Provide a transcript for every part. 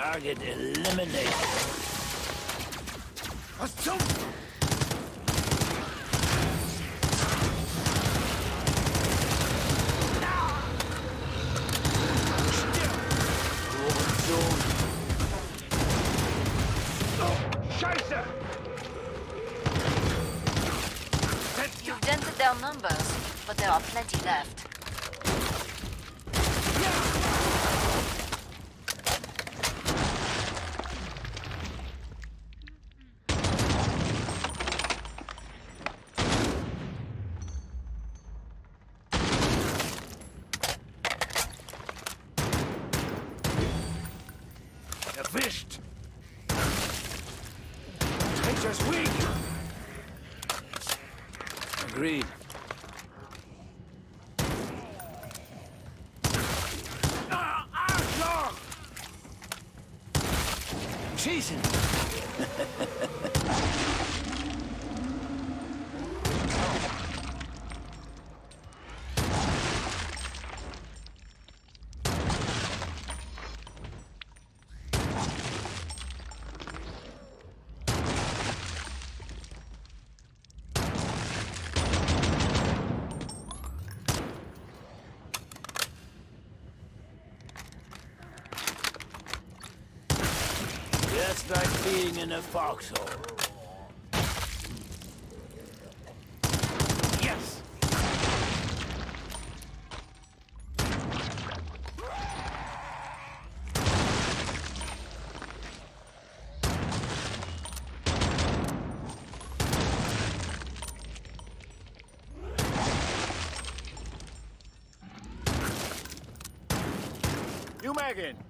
Target eliminated. You've dented their numbers, but there are plenty left. Erwischt! Nature's weak! Agreed. Ah, Arschloch! Schießen! Just like being in a foxhole. Yes! You Megan!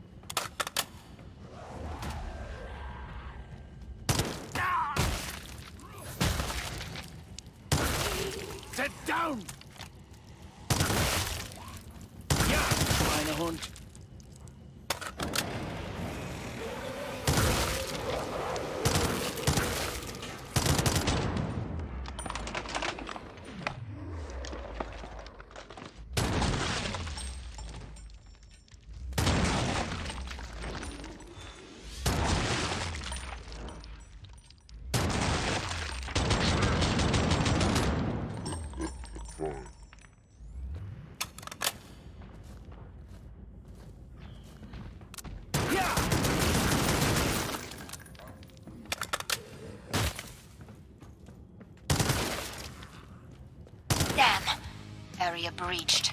Area breached.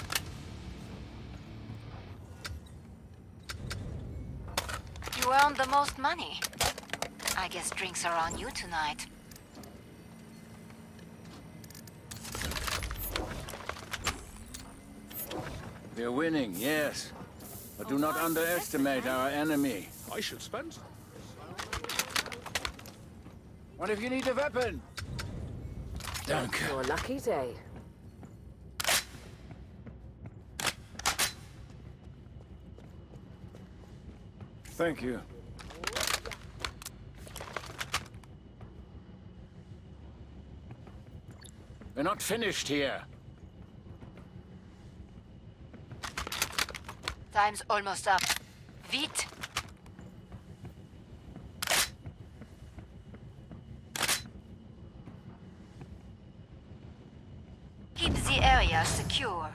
You earned the most money. I guess drinks are on you tonight. We're winning, yes. But do not underestimate our enemy. I should spend. What if you need a weapon? Danke. Your lucky day. Thank you. We're not finished here. Time's almost up. Vite! Keep the area secure.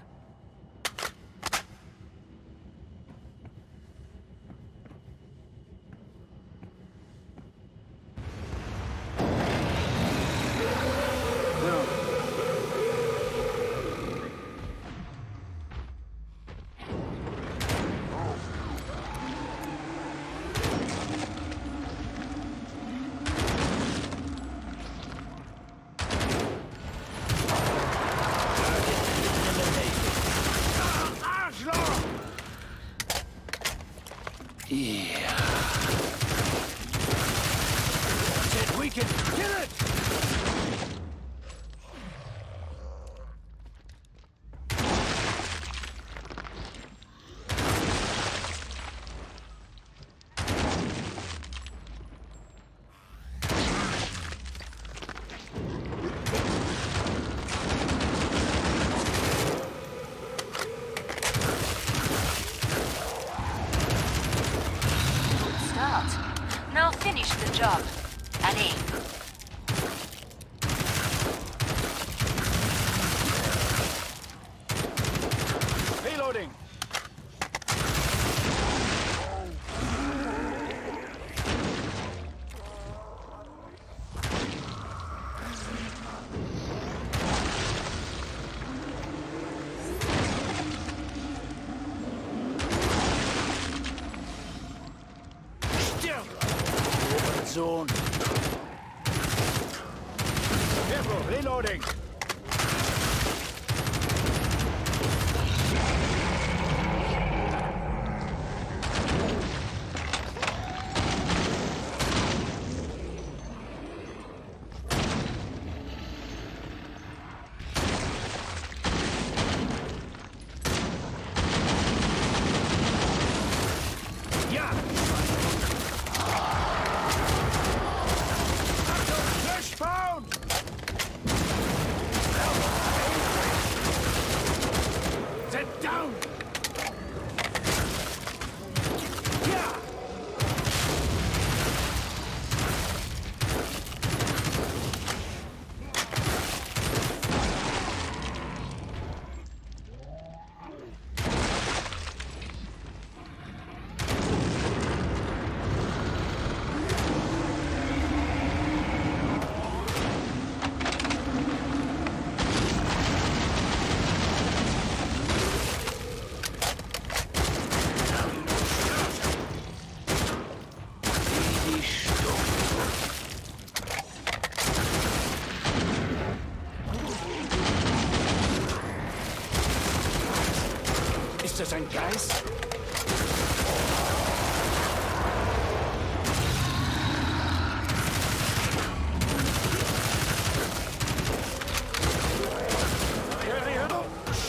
Ist Geist?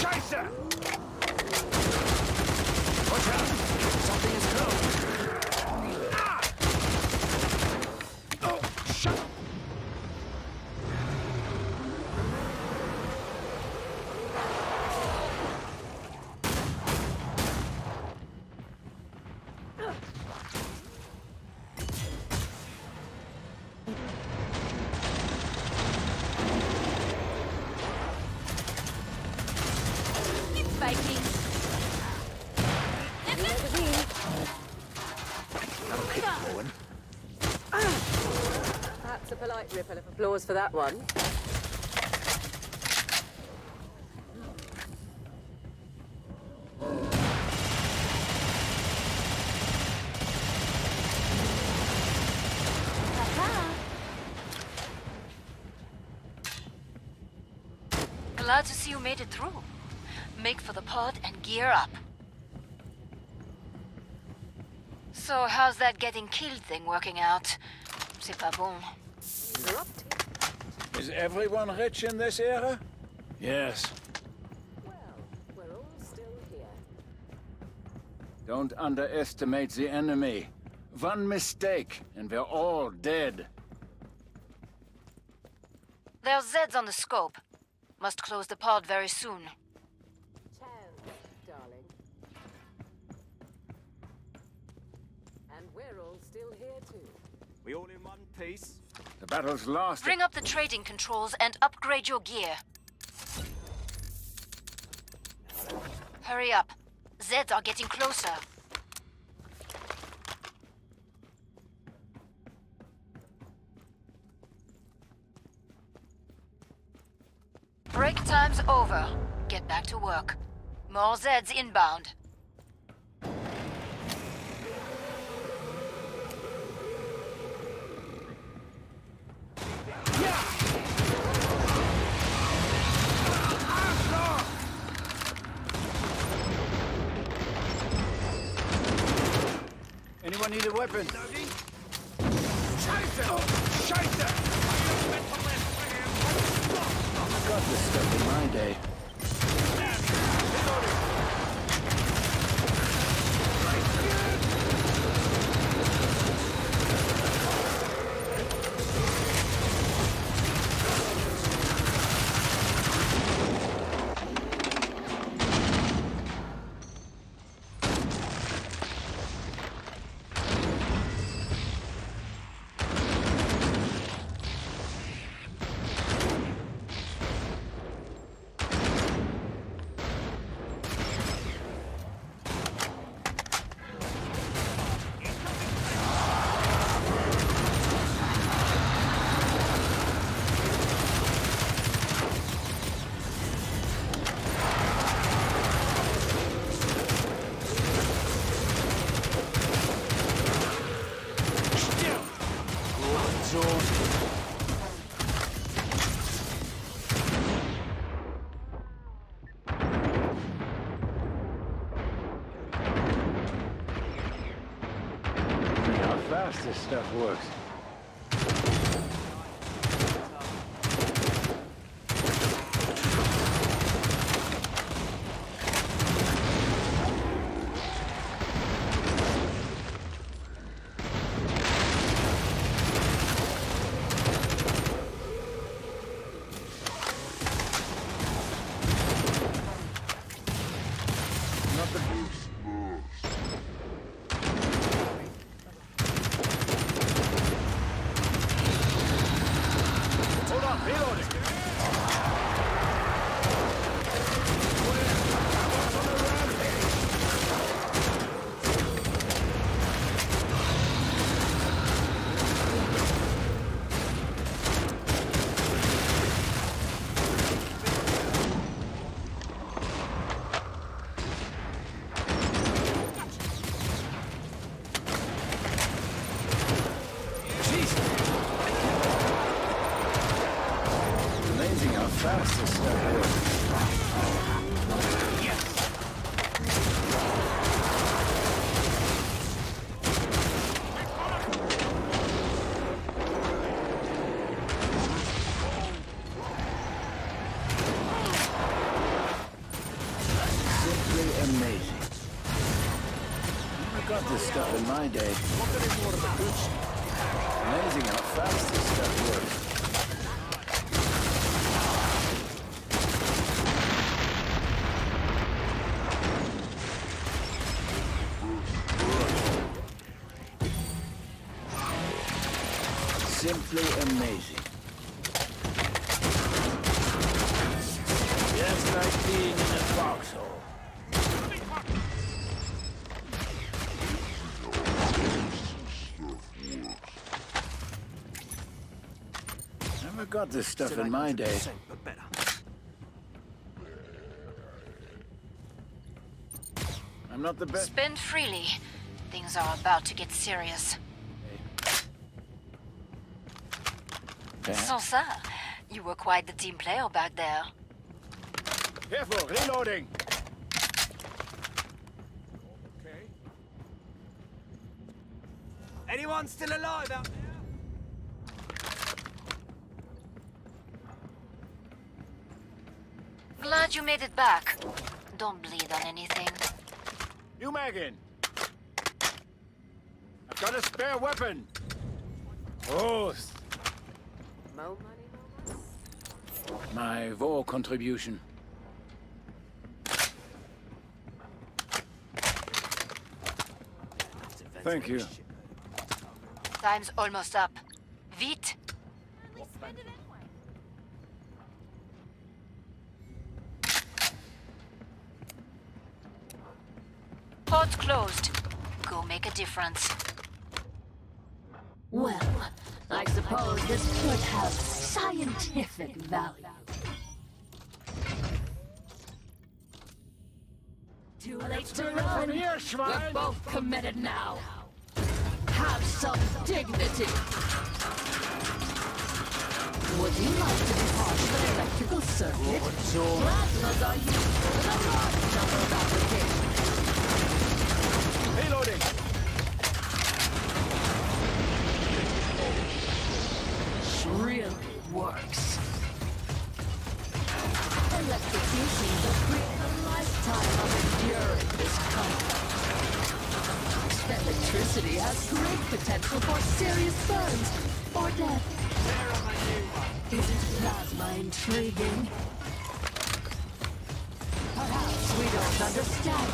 Scheiße! Watch out! Something is close! Ah! Oh, shut Vikings. That'll keep going. That's polite of applause for that one. Glad to see you made it through. Make for the pod and gear up. So, how's that getting killed thing working out? C'est pas bon. Interrupted. Is everyone rich in this era? Yes. Well, we're all still here. Don't underestimate the enemy. One mistake, and we're all dead. There's Zeds on the scope. Must close the pod very soon. Chance, darling. And we're all still here too. We all in one piece? The battle's lost. Bring up the trading controls and upgrade your gear. Hurry up. Zeds are getting closer. Break time's over. Get back to work. More Zeds inbound. Anyone need a weapon? Scheiße! Oh, Scheiße! Got this stuff in my day. Stuff works. Not the Hold on, reloading. Amazing how fast this stuff works. Simply amazing. I got this stuff in my day. Amazing how fast this stuff works. Simply amazing. Just like being in a foxhole. Got this stuff in my day. But better. I'm not the best. Spend freely. Things are about to get serious. Sansa, you were quite the team player back there. Careful, reloading. Okay. Anyone still alive out there? Glad you made it back. Don't bleed on anything. You, Megan. I've got a spare weapon. Oh, Mo money, mo money. my war contribution. Thank you. Time's almost up. Vite! Port closed. Go make a difference. Well, I suppose this could have scientific value. Too late to run. Here, We're both committed now. Have some dignity. Would you like to be part of an electrical circuit? Plasmas are used in a large number of applications. Reloading. Electricity has great potential for serious burns or death. Isn't plasma intriguing? Perhaps we don't understand.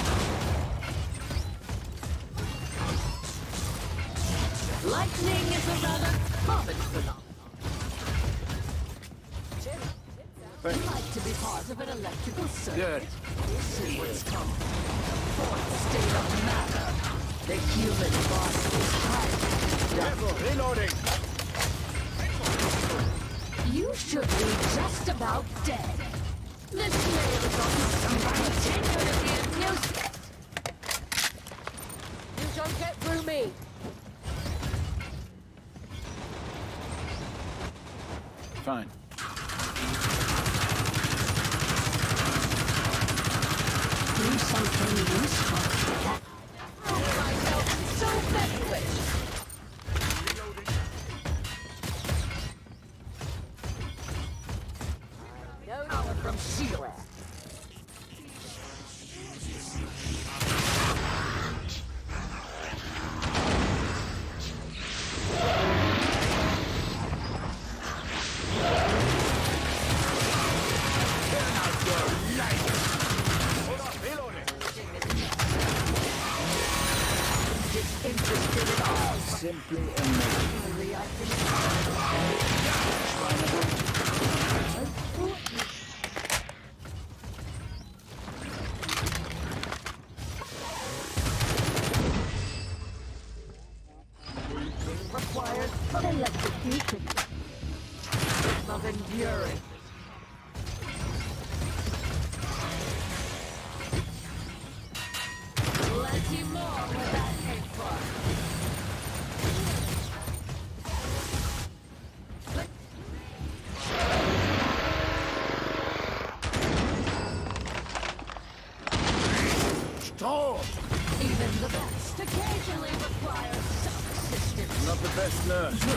Lightning is a rather common phenomenon. I'd like to be part of an electrical circuit. Good. See what's coming. The Fourth state of matter. The human body is highly Careful, reloading. You should be just about dead. This nail is on some continue to be a. You don't get through me. Fine. from Sheila. best nurse.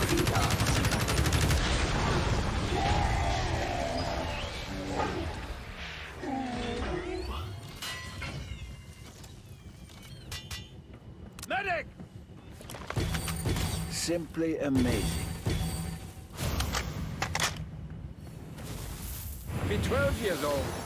simply amazing. Be 12 years old.